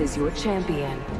is your champion.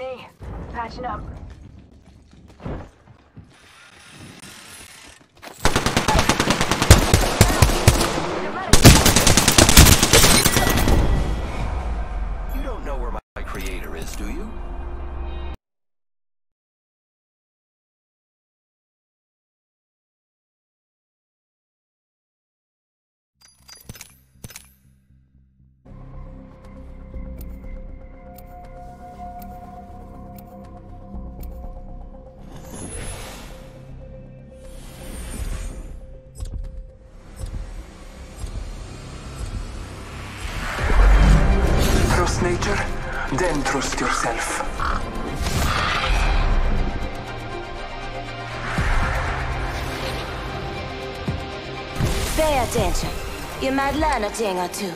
enemy. Patching up. You might learn a thing or two.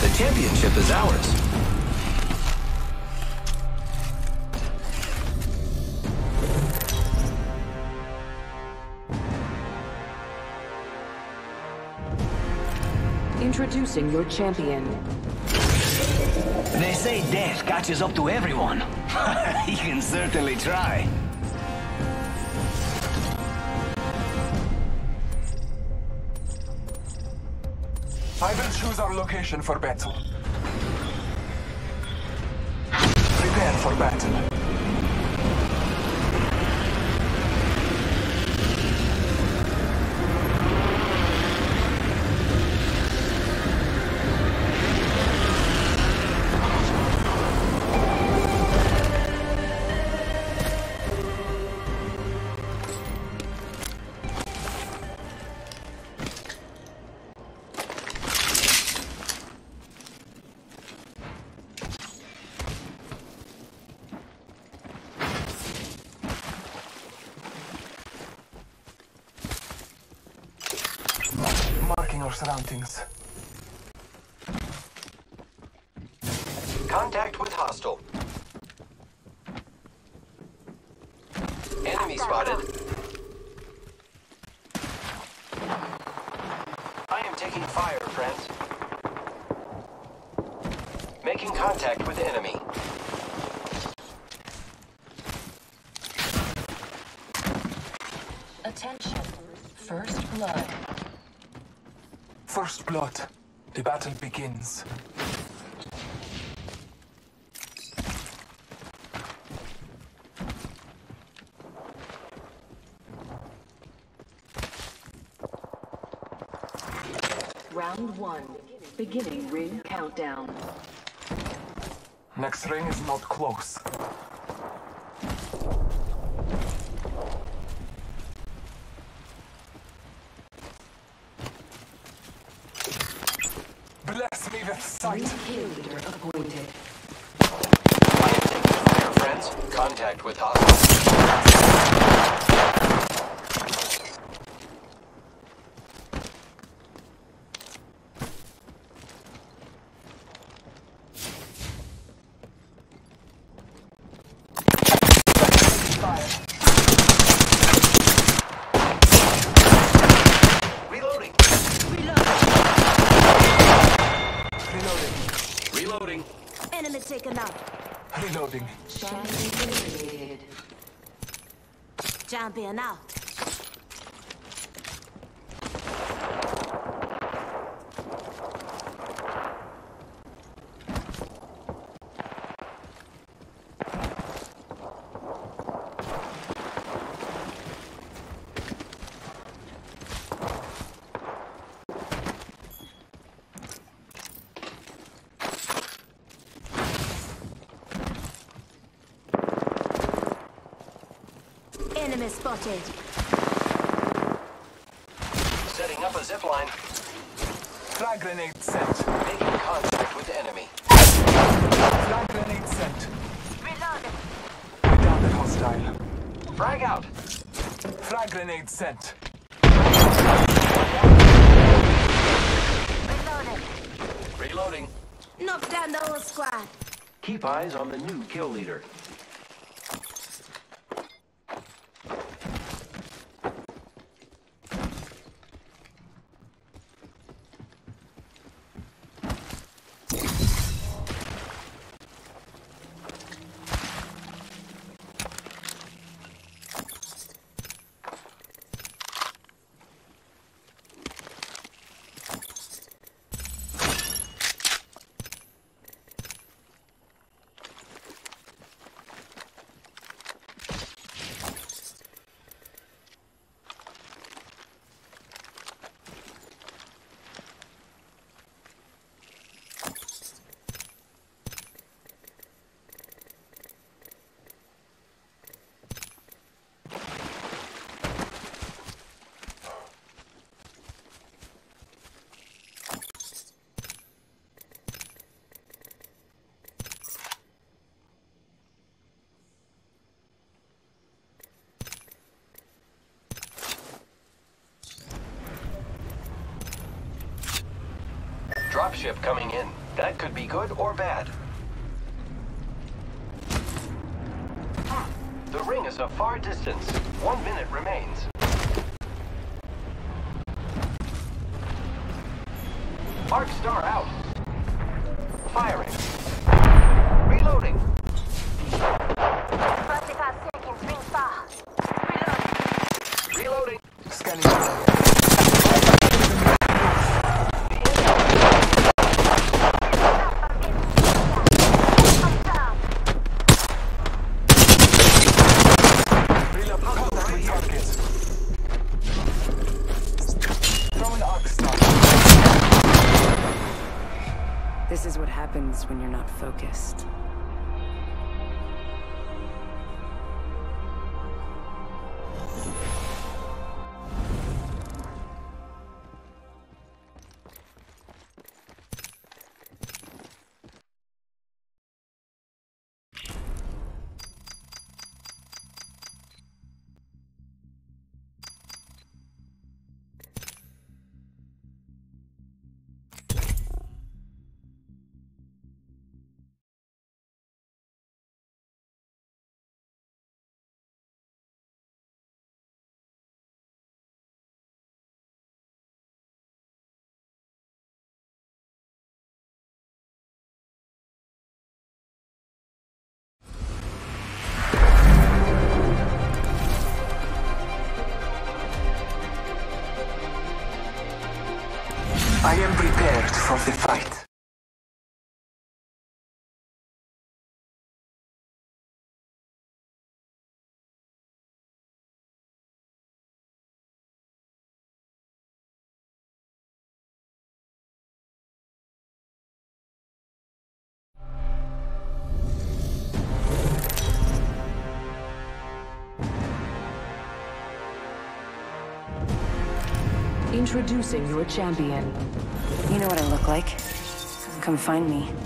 The championship is ours. Introducing your champion. They say death catches up to everyone. you can certainly try. I will choose our location for battle. our surroundings. Contact with hostile. Enemy spotted. Blood. The battle begins. Round one. Beginning ring countdown. Next ring is not close. Out. Enemy spotted. Setting up a zip line. Frag grenade sent. Making contact with enemy. Frag grenade sent. Reloading. We down the hostile. Frag out. Frag grenade sent. Reloading. Reloading. Knock down the whole squad. Keep eyes on the new kill leader. Dropship coming in. That could be good or bad. Hmm. The ring is a far distance. One minute remains. For the fight. Introducing your champion. You know what I look like. Come find me.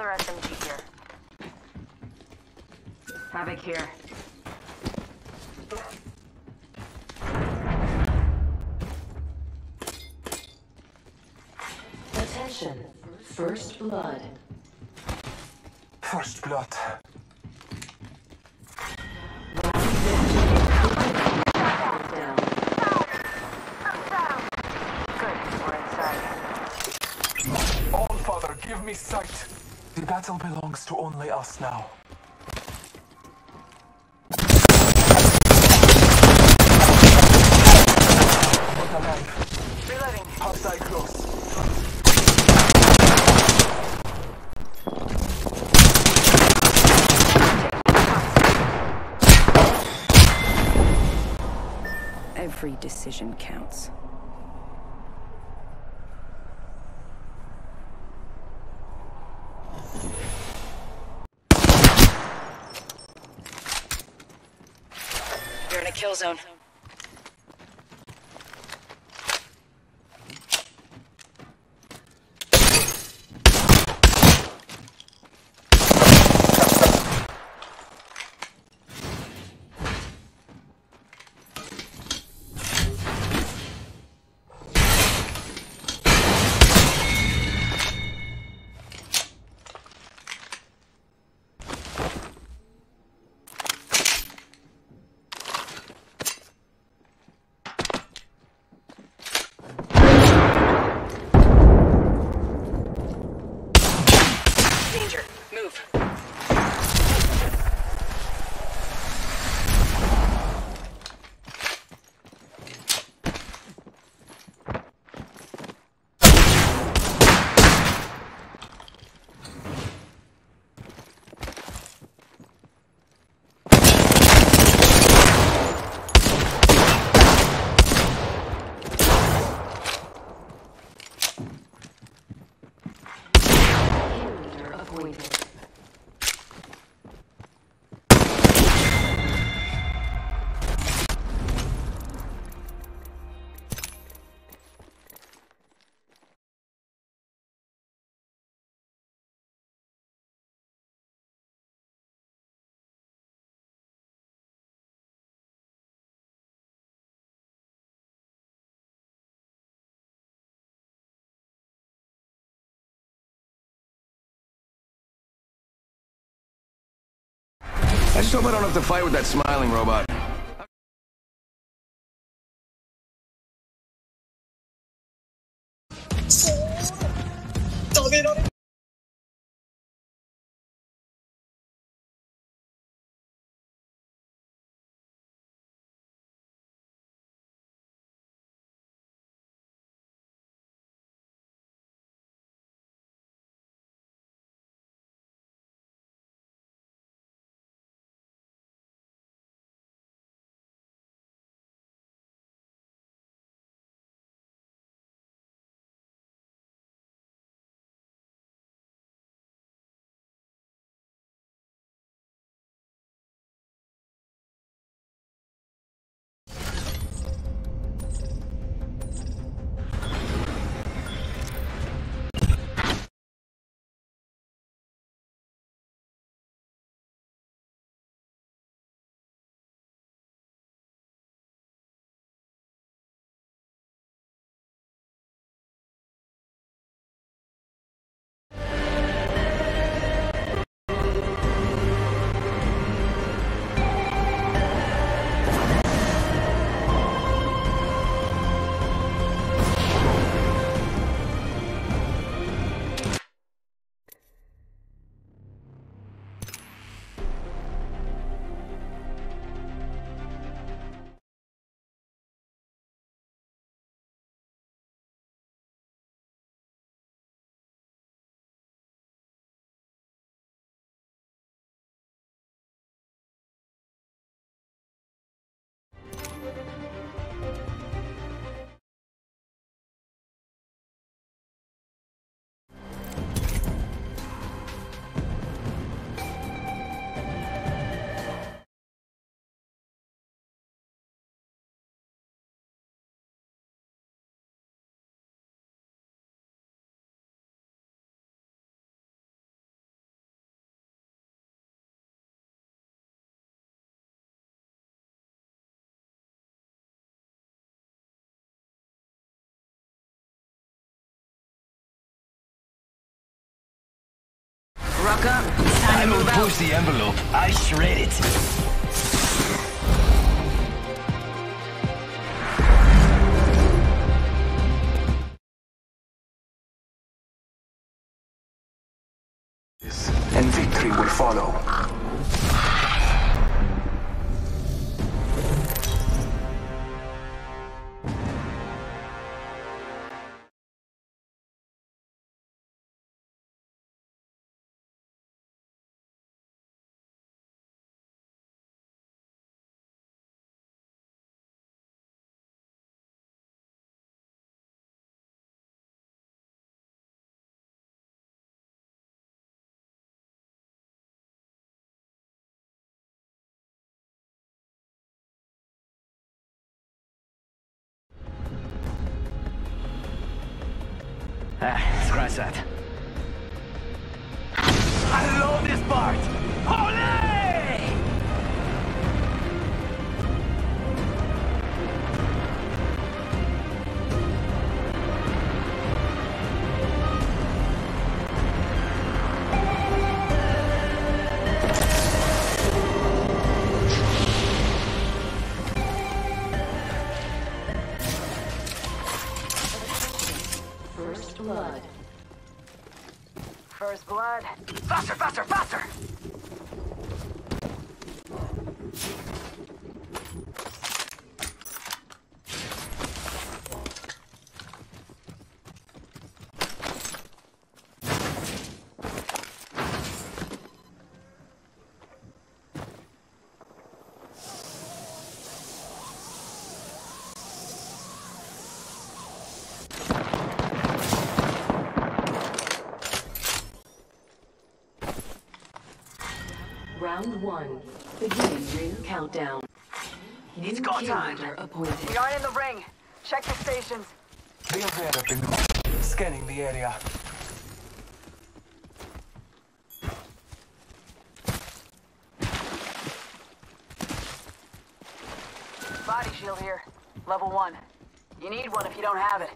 Prowler SMG here. Havoc here. Attention. First blood. First blood. Down. Good, we're inside. All Father, give me sight. The battle belongs to only us now. Every decision counts. You're in a kill zone. I don't have to fight with that smiling robot. Ruck up. It's time I out. push the envelope. I shred it. Ah, scratch that. I love this part! Round one. Beginning ring countdown. It's go time. appointed. We aren't in the ring. Check the stations. Be aware of the Scanning the area. Body shield here. Level one. You need one if you don't have it.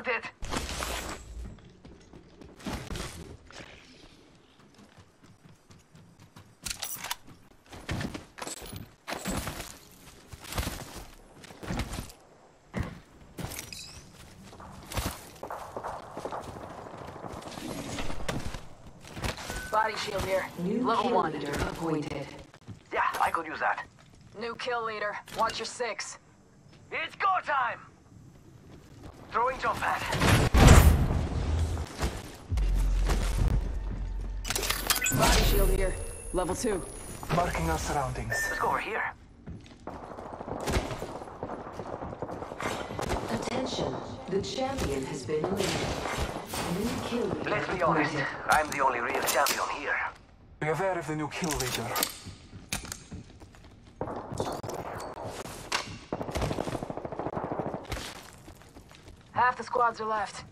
Want it? Body shield here. New Level kill one. leader appointed. Yeah, I could use that. New kill leader. Watch your six. It's go time! Throwing jump pad. Body shield here. Level two. Marking our surroundings. Let's go over here. Attention. The champion has been eliminated. New kill leader Let's be honest. I'm the only real champion here. Be aware of the new kill leader. Half the squads are left.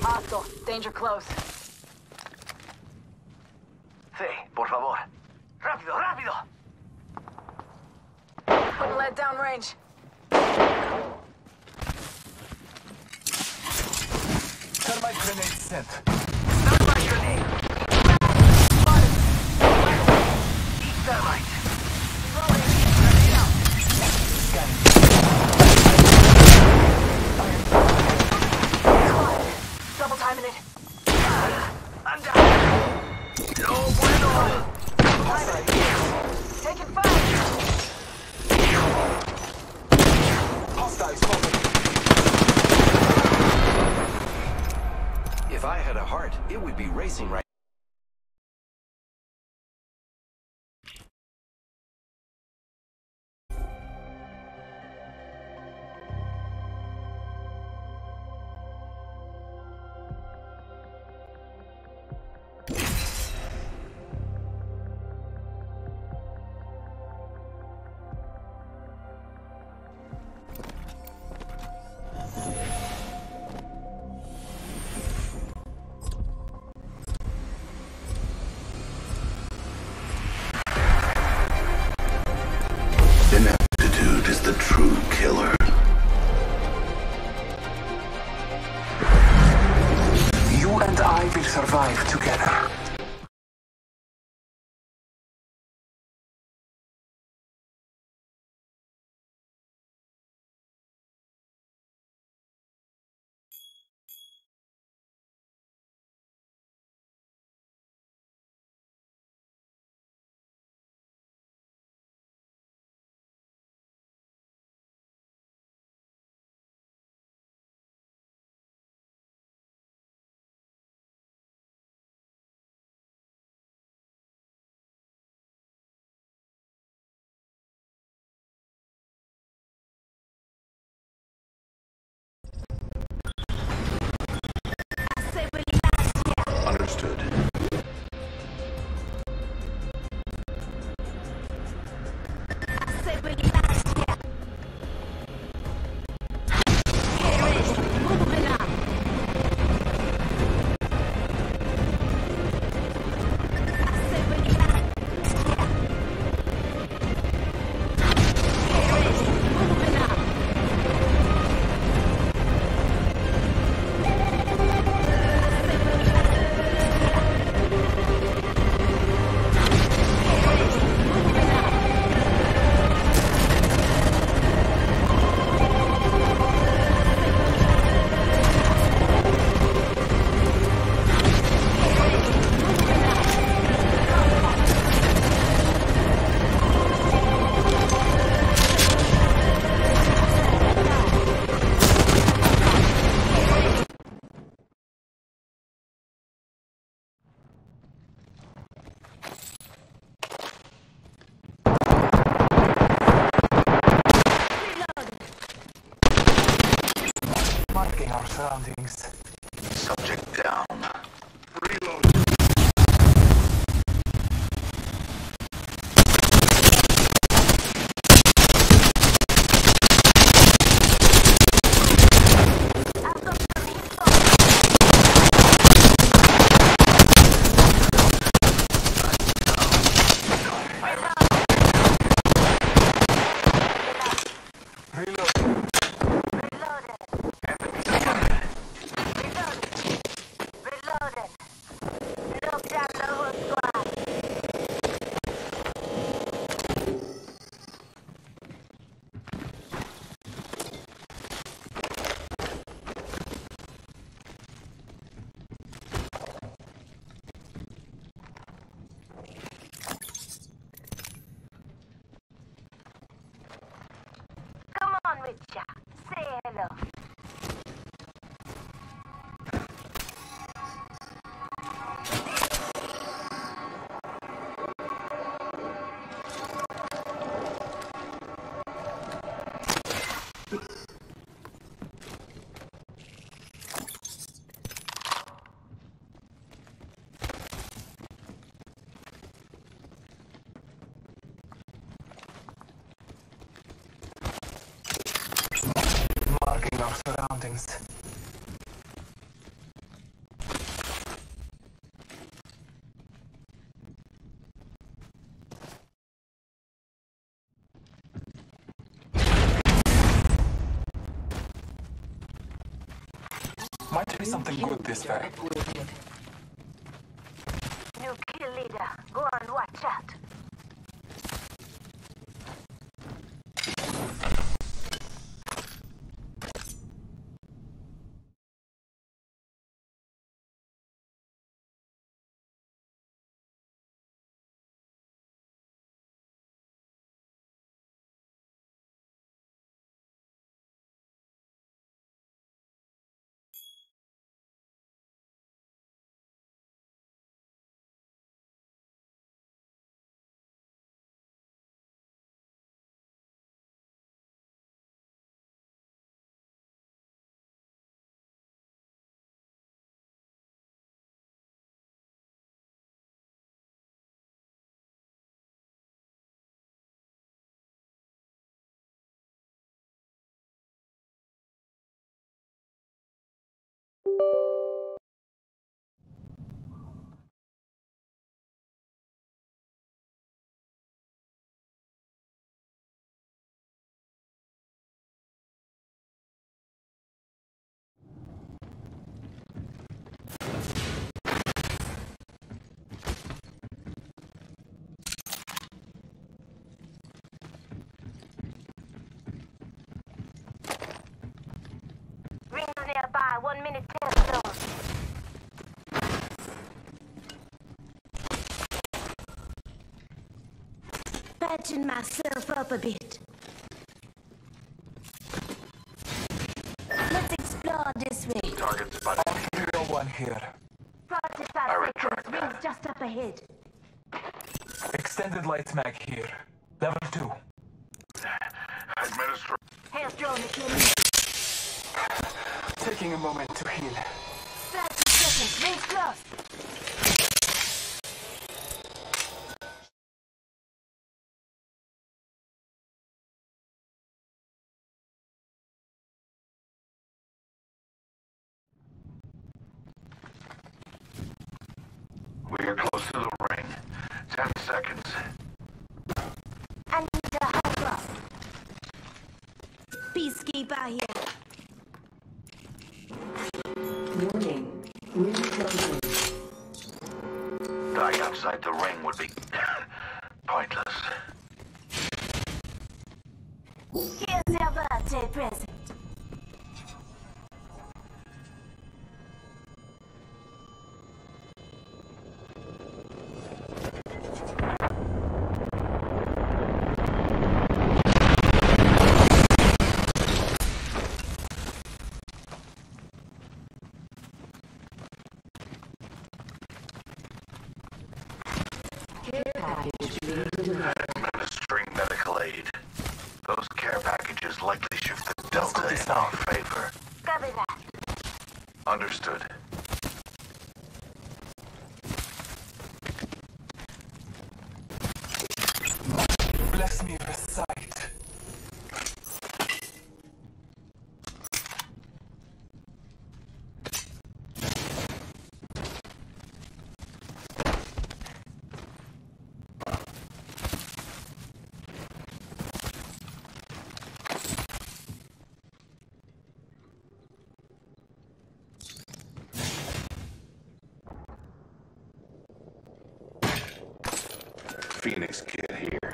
Hostile. Danger close. Surroundings. Might be something good this way. New kill leader. Go on, watch out. Nearby. One minute till zone. Patching myself up a bit. Let's explore this way. Target spotted. Hero one here. 45 seconds. Rings just up ahead. Extended light mag here. Level two. Administer. Health drone if you need. Taking a moment to heal. 30 seconds. Rings close. We are close to the ring. Ten seconds. I need a high uh, up. Peacekeeper here. Warning. Ring closing. Dying outside the ring would be Phoenix Kit here.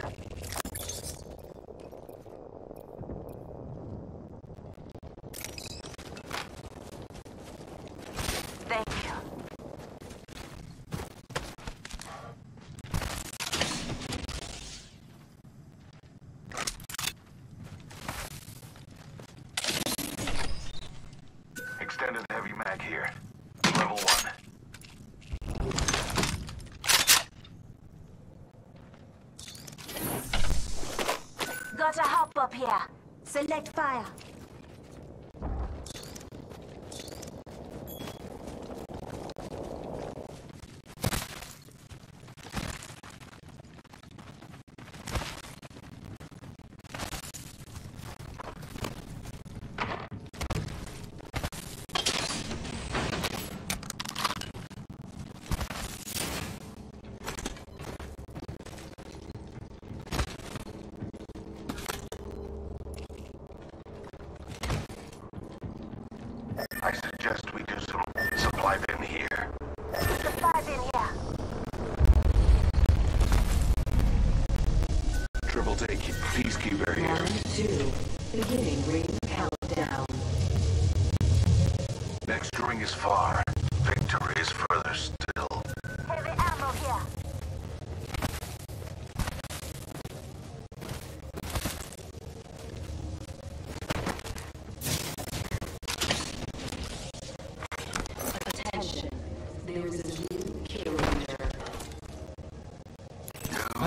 Thank you. Extended heavy mag here. Level one. Got a hop up here. Select fire.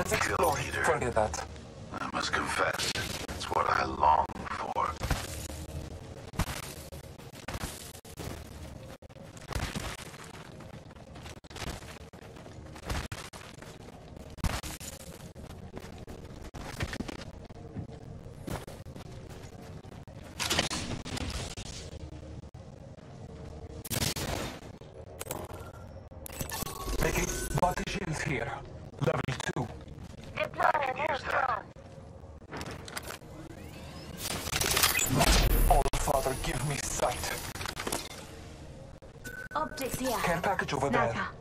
Kill leader. Forget that. I must confess, it's what I long for. Making body shields here. Package over there.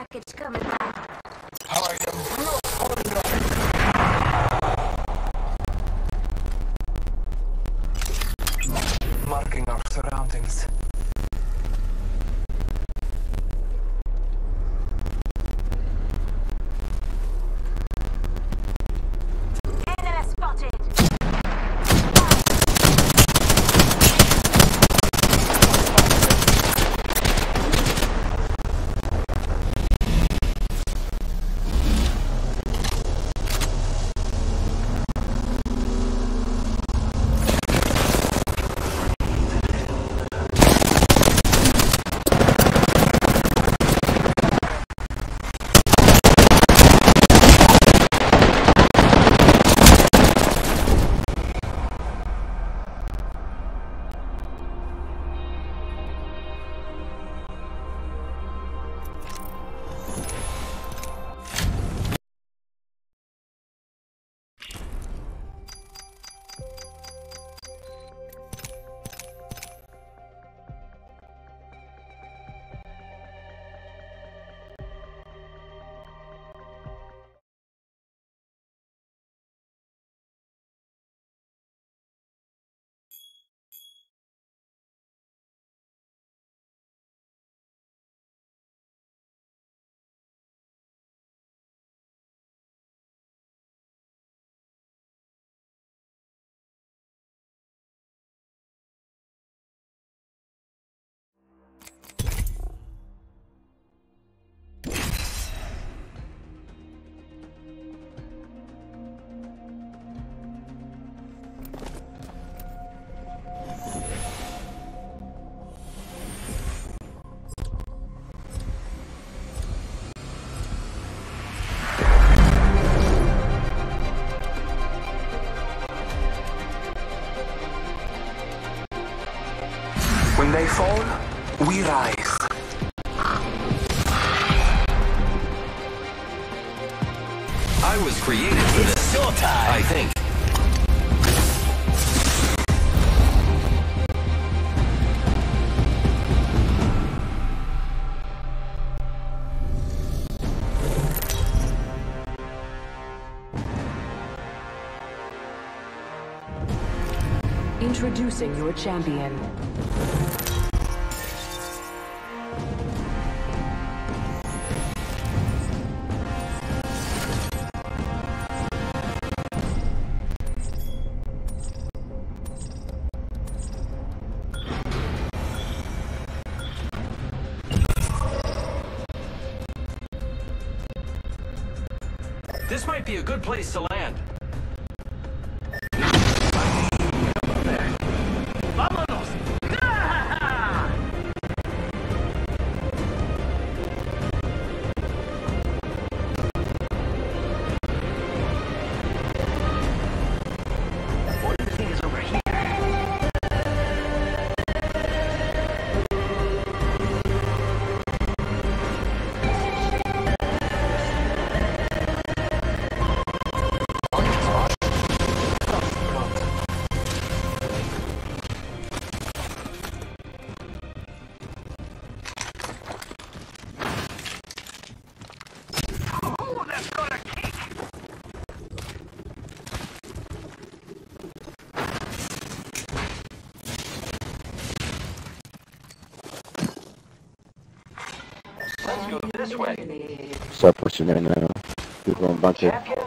Package coming fall, we rise. I was created for it's this. time. I think. Introducing your champion. This might be a good place to. Pushing in now. People on bunker. Champion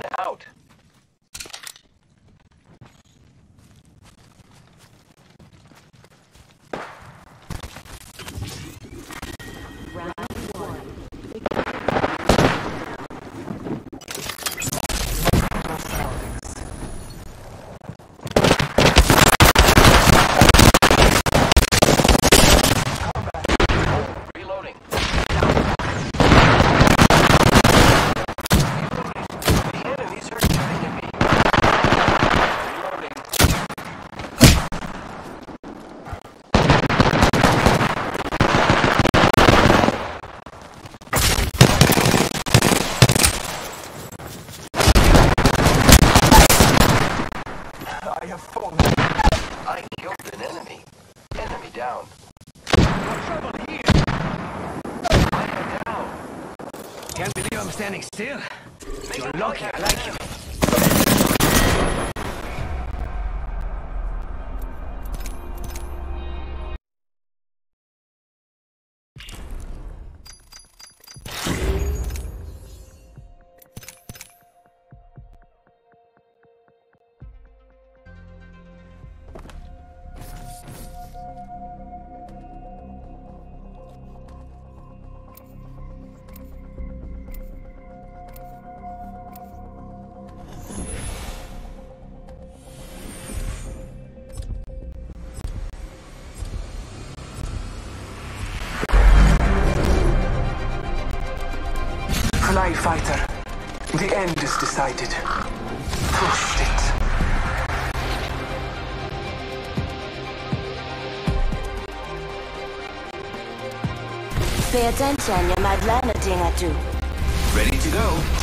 fighter. The end is decided. Trust it. Pay attention, you might learn a thing or two. Ready to go.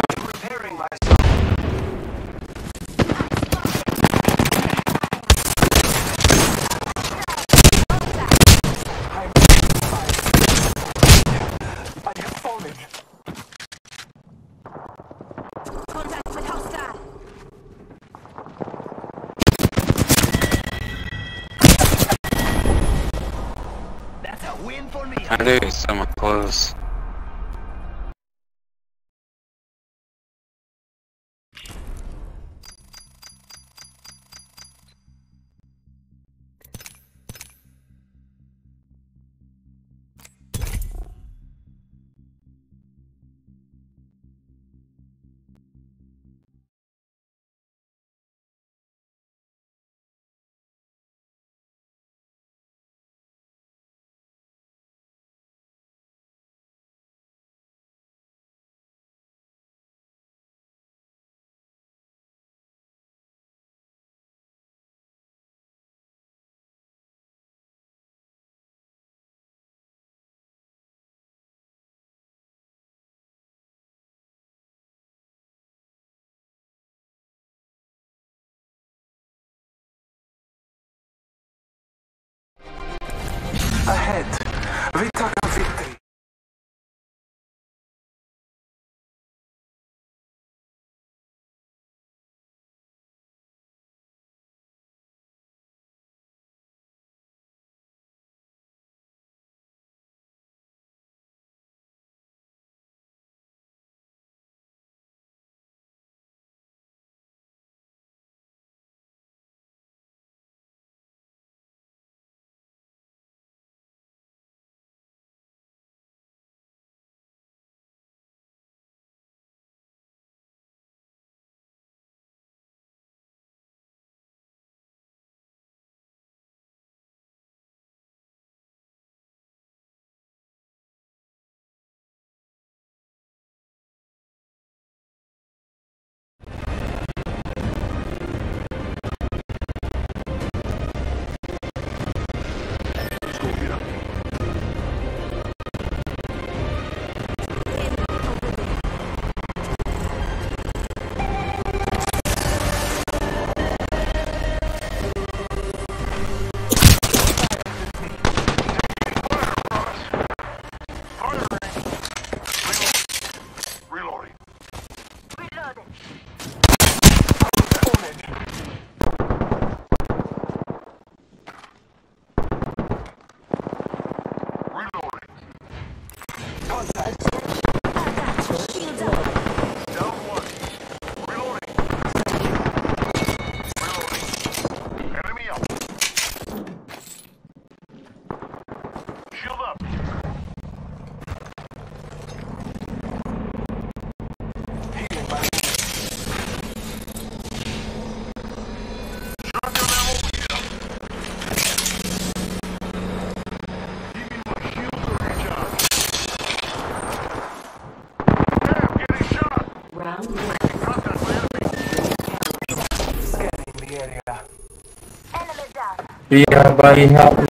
Vitaka buddy, help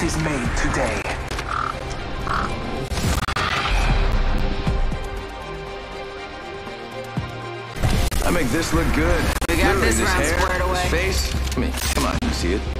choice is made today. I make this look good. We got Literally, this round squared away. His face. I come on, you see it.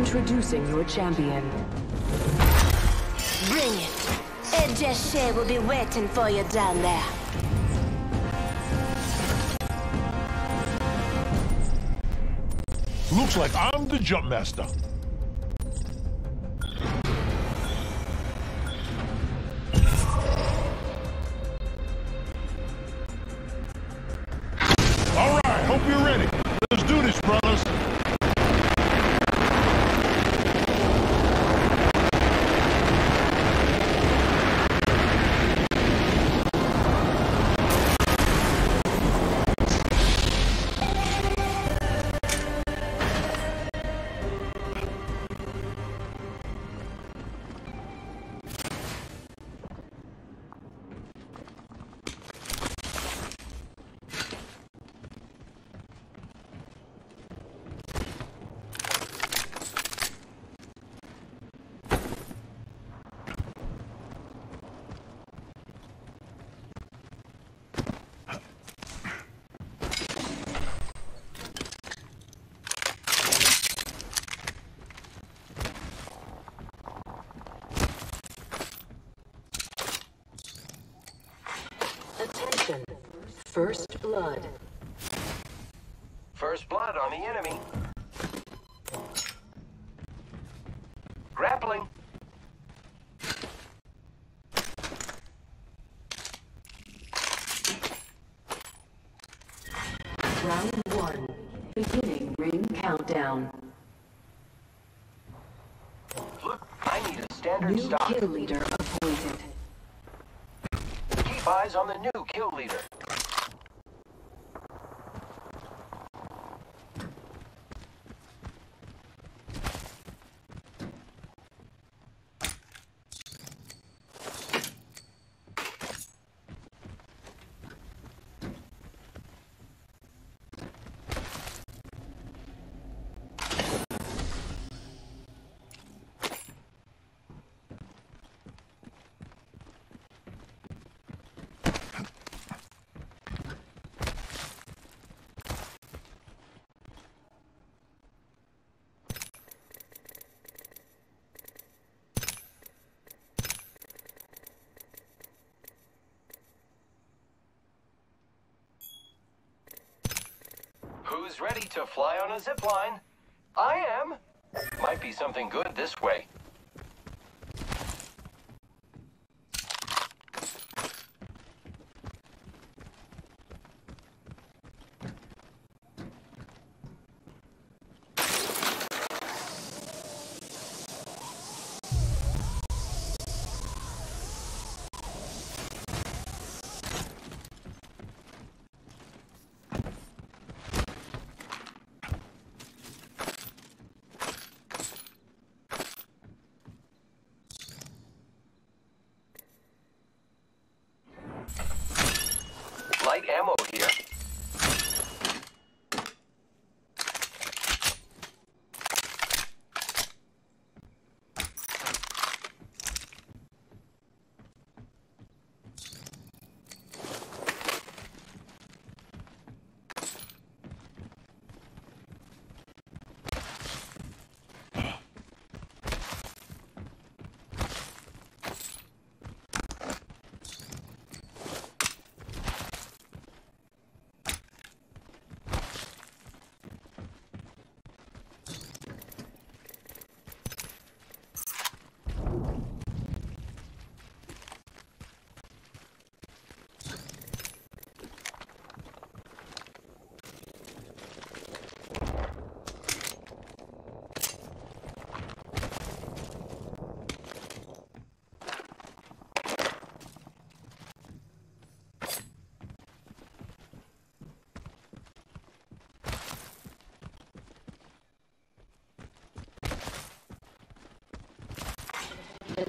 Introducing your champion. Bring it. Ed Jashay will be waiting for you down there. Looks like I'm the jump master. First blood. First blood on the enemy. Grappling. Round one. Beginning ring countdown. Look, I need a standard New stock. kill leader appointed. Keep eyes on the new kill leader. Who's ready to fly on a zip line? I am. Might be something good this way.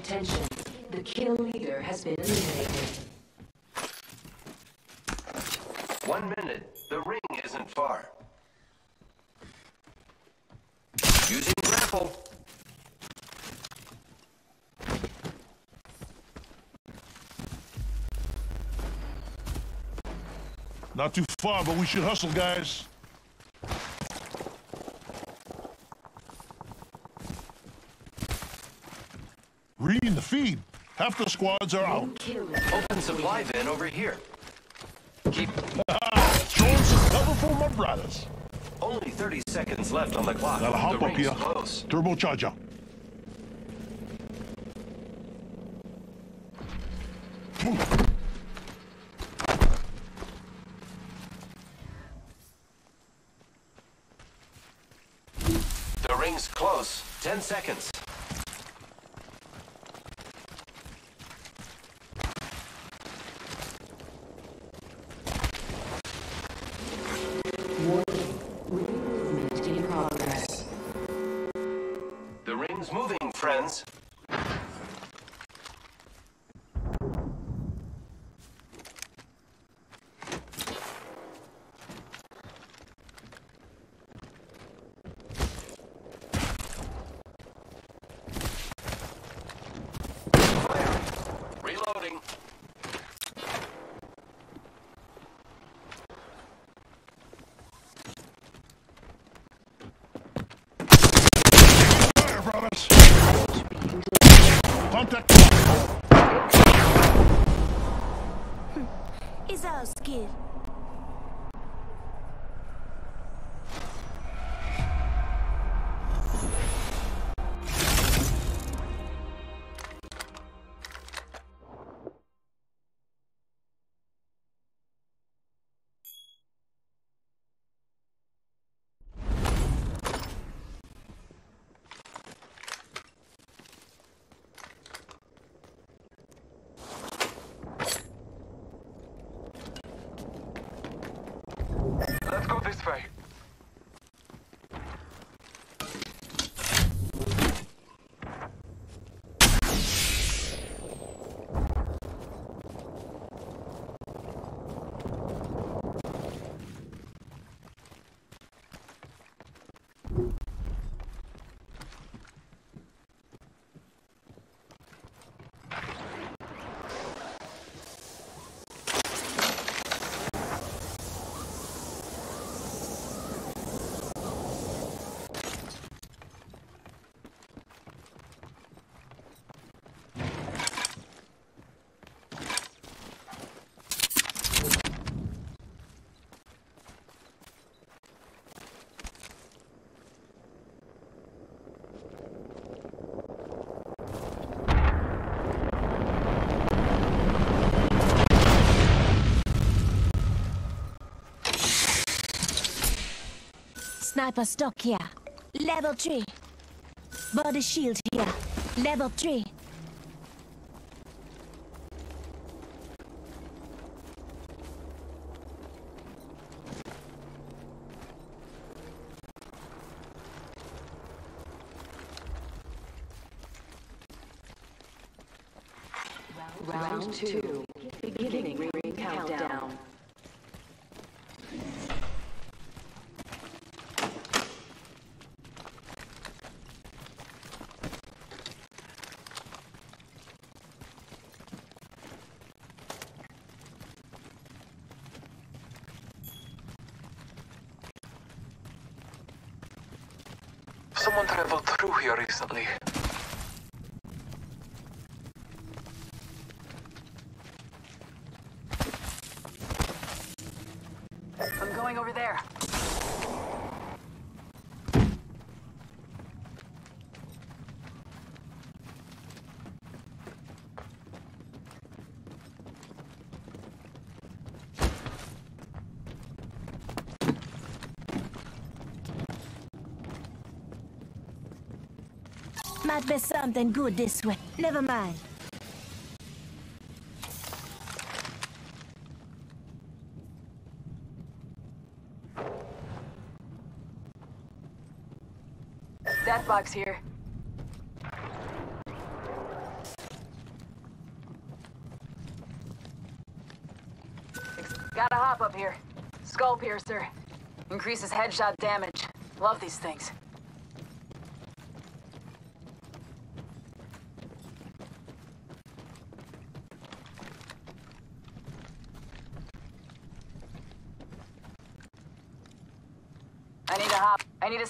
Attention. The kill leader has been eliminated. One minute. The ring isn't far. Using grapple. Not too far, but we should hustle, guys. Reading the feed. Half the squads are out. Open supply bin over here. Keep Showing some cover for my brothers. only 30 seconds left on the clock. Gotta hop the up here. close. Turbocharger. The ring's close. 10 seconds. Sniper stock here. Level 3. Body shield here. Level 3. Round two. Beginning ring countdown. Someone traveled through here recently. might be something good this way. Never mind. Death box here. Gotta hop up here. Skull piercer. Increases headshot damage. Love these things.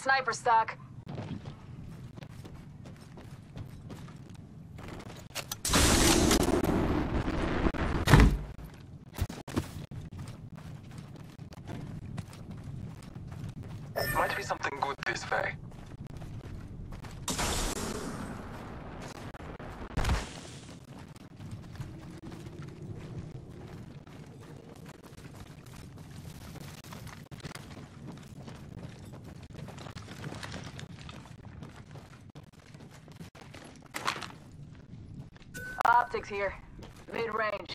Sniper stock. Might be something good this way. Optics here. Mid-range.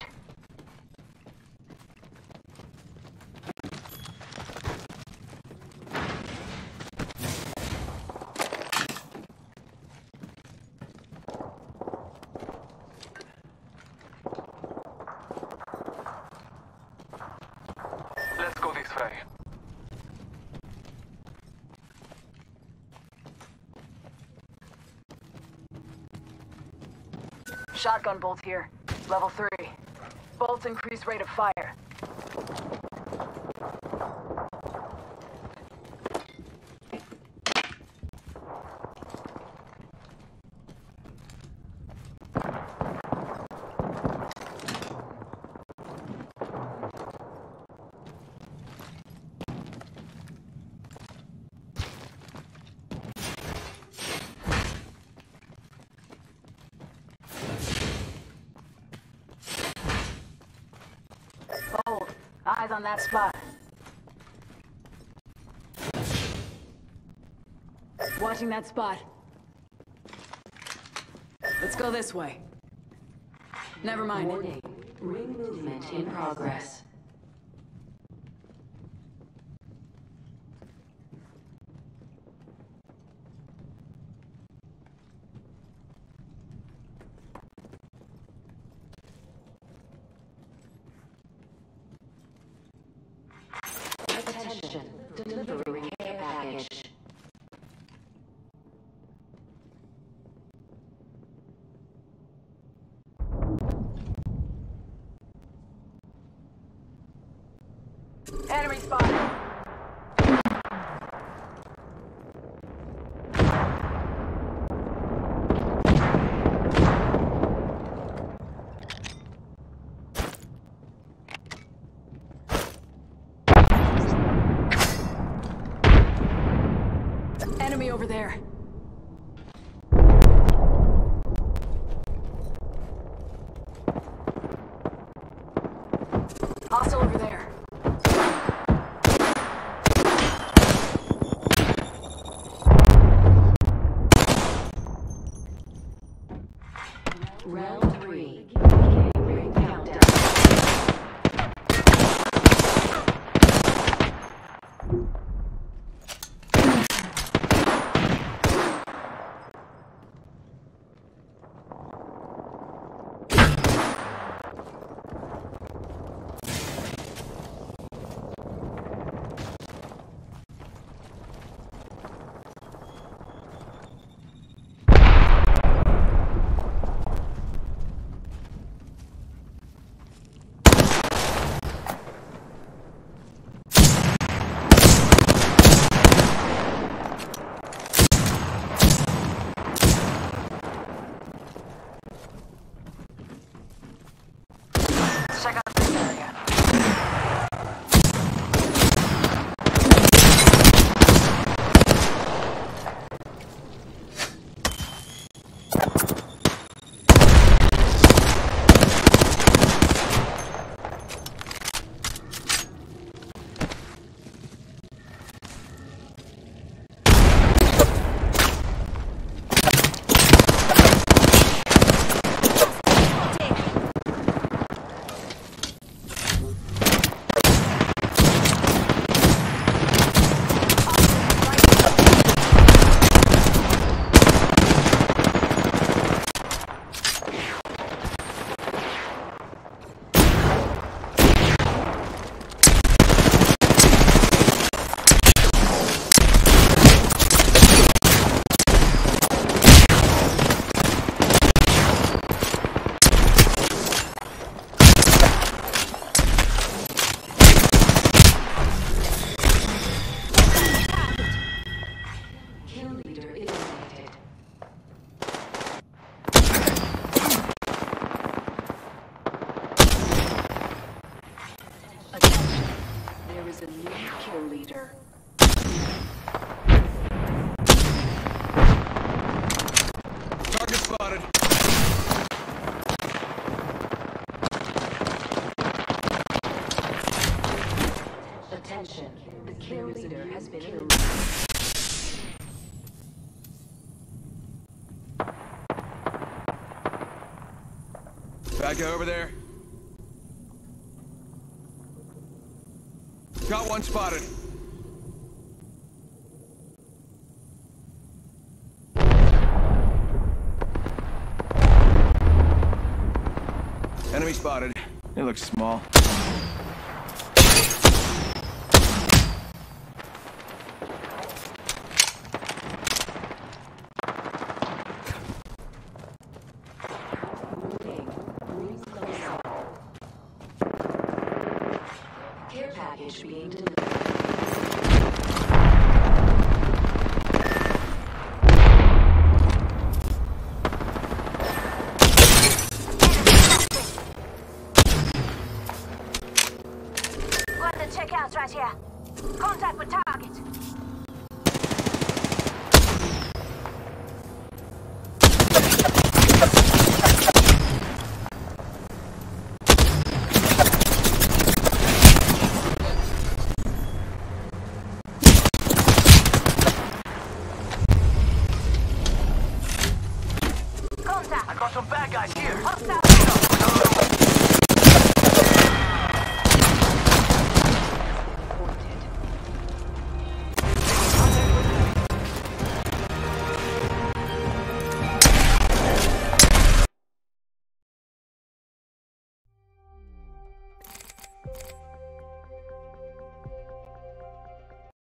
Let's go this way. Shotgun bolt here. Level 3. Bolts increase rate of fire. Hold. Eyes on that spot. Watching that spot. Let's go this way. Never mind. Warning. Ring movement in progress. Attention. Delivering care package. Enemy spotted. Enemy there. Guy over there. Got one spotted.